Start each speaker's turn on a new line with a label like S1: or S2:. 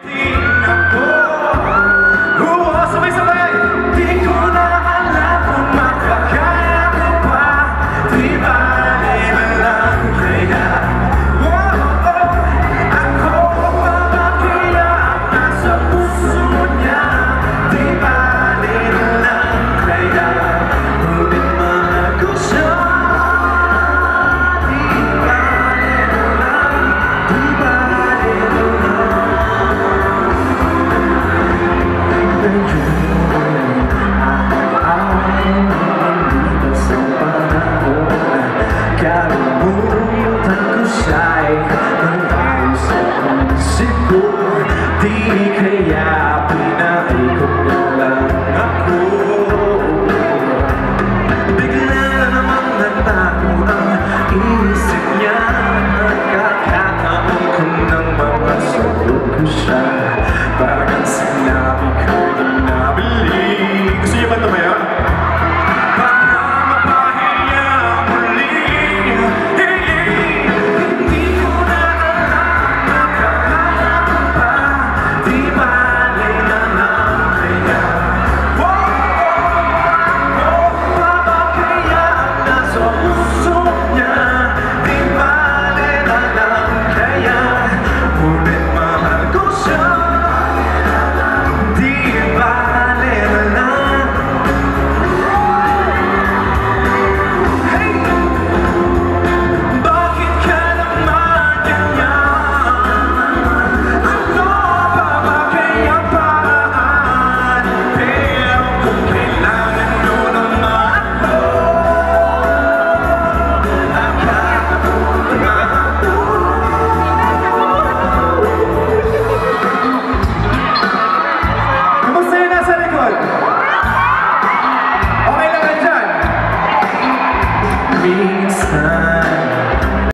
S1: Sim, Di kaya ako. Bigla na naman nagtago ang isip niya. Nagkakataon ko ng mga sagot ko reason